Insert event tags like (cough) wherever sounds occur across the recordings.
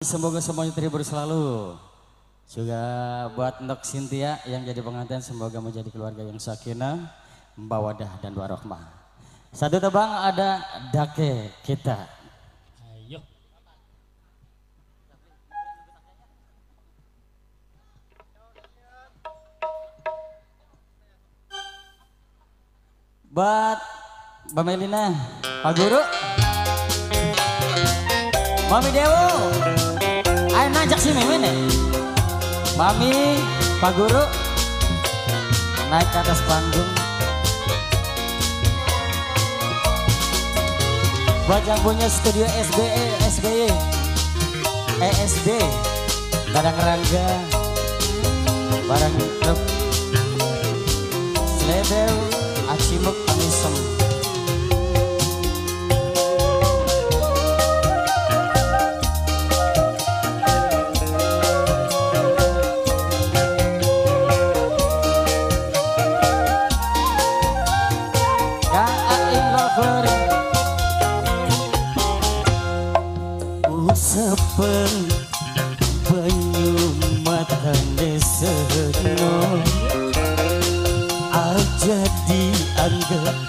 Semoga semuanya terhibur selalu. Juga buat Nok Cynthia yang jadi pengantin semoga menjadi keluarga yang sakinah, membawadah dan warohmah. Satu tebang ada Dake kita. Ayo. Buat Mbak Melina, Pak Guru, Mami Dewo, ayo najak si Mimin. Mami, Pak Guru, naik ke atas panggung. Buat punya studio SBE, SBY, ESB, Badang Rangga, Barang Klub, Sledel, Acimuk, Amisem. Usapan banyu matane Aja dianggap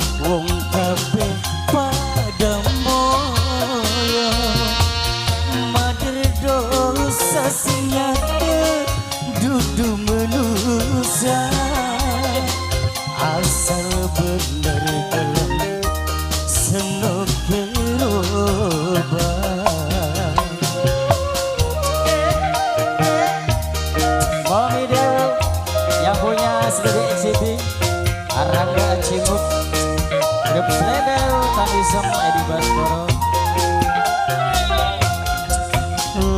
Tamisem Edi Baskoro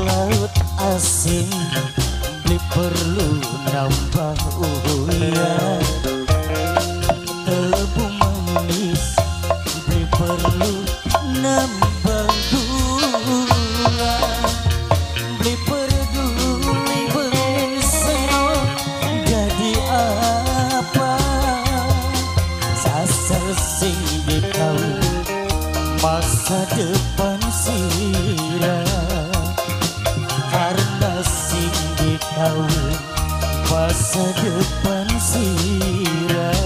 Laut asin Beli perlu nambah uyan Tebu manis Beli perlu nambah gula. Peduli bengin seno Jadi apa? Sasar sing dikau Masa depan sirah Karena sing dikau Masa depan sirah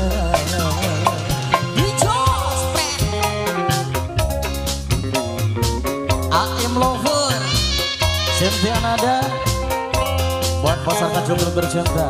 AM Lover. Cynthia Nada. Buat pasangan jomblo bercinta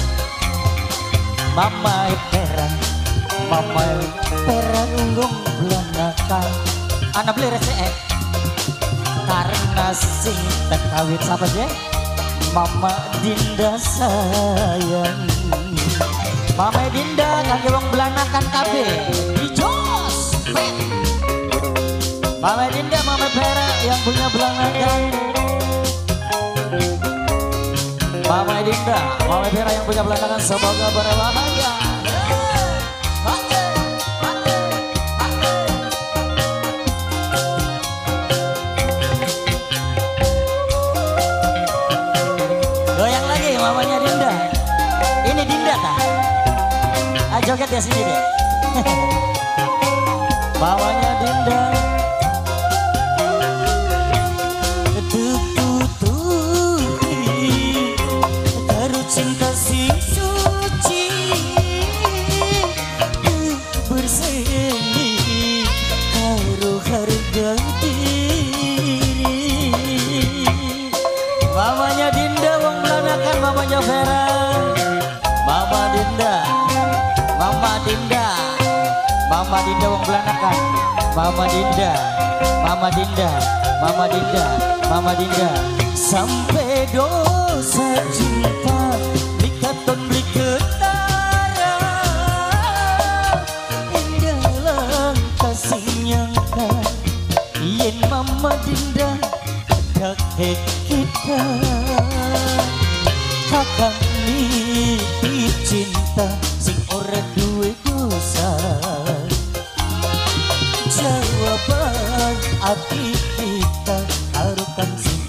Mama perang Mama perang unggung belanakan Anak beli resek Karena sing tekawit siapa je Mama Dinda sayang. Mama Dinda kaki wong belanakan kabe di Jos Mama Dinda Mama Vera yang punya belanakan Mama Dinda Mama Vera yang punya belanakan semoga berbahagia Goyang lagi mamanya Dinda. Ini Dinda kah? Ah joget ya sini deh. (laughs) mamanya Dinda. Sing suci wong belanakan Mama Dinda Mama Dinda Mama Dinda Mama Dinda. Sampai dosa cinta Mama Dinda kita. Kakang mimpi cinta sing dosa. Jawaban hati kita harukan sing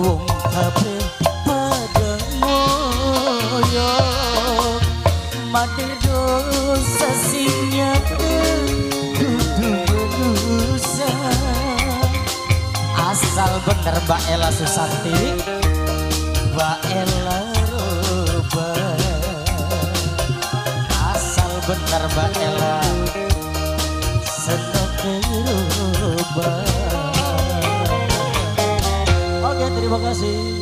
wong kabeh pada ngoyo mati dosa sinya berusaha asal bener Mbak Ella Susanti Mbak Ella Roba asal bener Mbak Ella senok berubah terima kasih